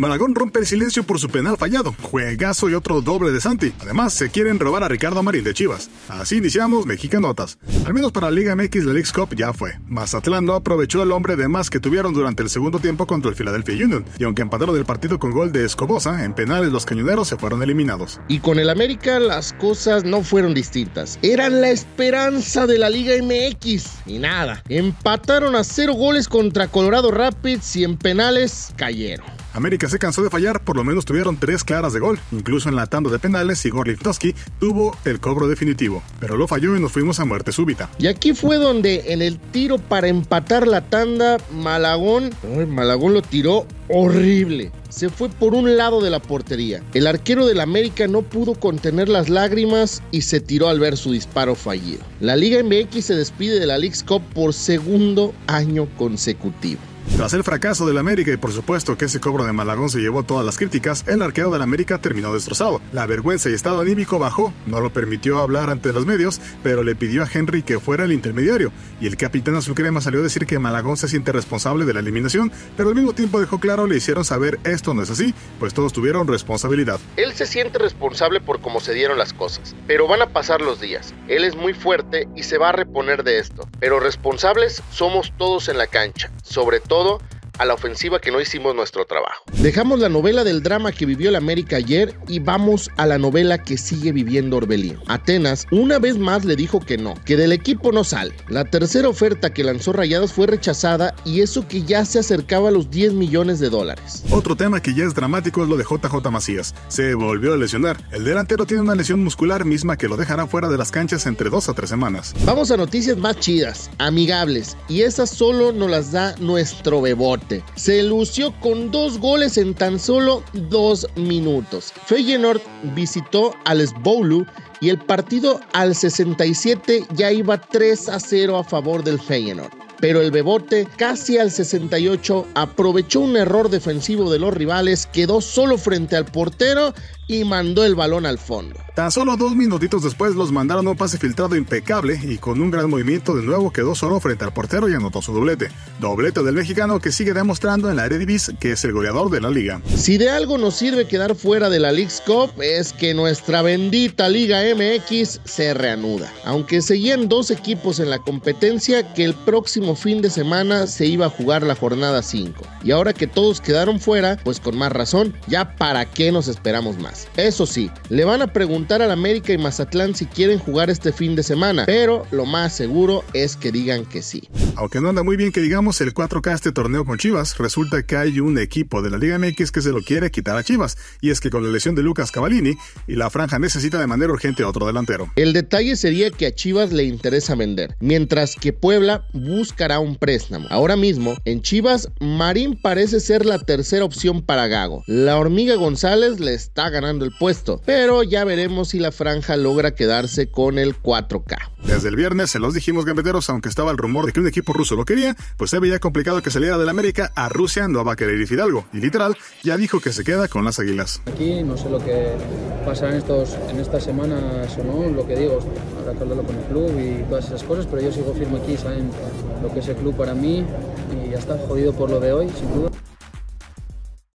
Malagón rompe el silencio por su penal fallado, juegazo y otro doble de Santi. Además, se quieren robar a Ricardo Marín de Chivas. Así iniciamos Mexicanotas. Al menos para la Liga MX, la League's Cup ya fue. Mazatlán no aprovechó el hombre de más que tuvieron durante el segundo tiempo contra el Philadelphia Union. Y aunque empataron el partido con gol de Escobosa, en penales los cañoneros se fueron eliminados. Y con el América las cosas no fueron distintas. Eran la esperanza de la Liga MX. Y nada, empataron a cero goles contra Colorado Rapids y en penales cayeron. América se cansó de fallar, por lo menos tuvieron tres claras de gol, incluso en la tanda de penales Igor Liftoski tuvo el cobro definitivo, pero lo falló y nos fuimos a muerte súbita. Y aquí fue donde en el tiro para empatar la tanda, Malagón, Malagón lo tiró horrible. Se fue por un lado de la portería. El arquero del América no pudo contener las lágrimas y se tiró al ver su disparo fallido. La Liga MX se despide de la League's Cup por segundo año consecutivo. Tras el fracaso del América y por supuesto que ese cobro de Malagón se llevó todas las críticas, el arquero del América terminó destrozado. La vergüenza y estado anímico bajó, no lo permitió hablar ante los medios, pero le pidió a Henry que fuera el intermediario. Y el capitán azul crema salió a decir que Malagón se siente responsable de la eliminación, pero al mismo tiempo dejó claro le hicieron saber esto no es así, pues todos tuvieron responsabilidad. Él se siente responsable por cómo se dieron las cosas, pero van a pasar los días. Él es muy fuerte y se va a reponer de esto, pero responsables somos todos en la cancha, sobre todo a la ofensiva que no hicimos nuestro trabajo. Dejamos la novela del drama que vivió el América ayer y vamos a la novela que sigue viviendo Orbelín. Atenas una vez más le dijo que no, que del equipo no sale. La tercera oferta que lanzó Rayados fue rechazada y eso que ya se acercaba a los 10 millones de dólares. Otro tema que ya es dramático es lo de JJ Macías. Se volvió a lesionar. El delantero tiene una lesión muscular misma que lo dejará fuera de las canchas entre dos a tres semanas. Vamos a noticias más chidas, amigables, y esas solo nos las da nuestro bebote. Se lució con dos goles en tan solo dos minutos. Feyenoord visitó al Sboulu y el partido al 67 ya iba 3 a 0 a favor del Feyenoord pero el Bebote casi al 68 aprovechó un error defensivo de los rivales, quedó solo frente al portero y mandó el balón al fondo. Tan solo dos minutitos después los mandaron un pase filtrado impecable y con un gran movimiento de nuevo quedó solo frente al portero y anotó su doblete. Doblete del mexicano que sigue demostrando en la Eredivisie que es el goleador de la liga. Si de algo nos sirve quedar fuera de la League's Cup es que nuestra bendita Liga MX se reanuda. Aunque seguían dos equipos en la competencia que el próximo fin de semana se iba a jugar la jornada 5. Y ahora que todos quedaron fuera, pues con más razón, ya para qué nos esperamos más. Eso sí, le van a preguntar al América y Mazatlán si quieren jugar este fin de semana, pero lo más seguro es que digan que sí. Aunque no anda muy bien que digamos el 4K este torneo con Chivas, resulta que hay un equipo de la Liga MX que se lo quiere quitar a Chivas, y es que con la lesión de Lucas Cavallini y la franja necesita de manera urgente otro delantero. El detalle sería que a Chivas le interesa vender, mientras que Puebla buscará un préstamo. Ahora mismo, en Chivas, Marín parece ser la tercera opción para Gago. La hormiga González le está ganando el puesto, pero ya veremos si la franja logra quedarse con el 4K. Desde el viernes se los dijimos gambeteros, aunque estaba el rumor de que un equipo ruso lo quería, pues se veía complicado que saliera del América a Rusia, no va a querer ir Fidalgo, y literal ya dijo que se queda con las águilas. Aquí no sé lo que pasará en, estos, en estas semanas o no, lo que digo, habrá que hablarlo con el club y todas esas cosas, pero yo sigo firme aquí, saben lo que es el club para mí y ya está jodido por lo de hoy, sin duda.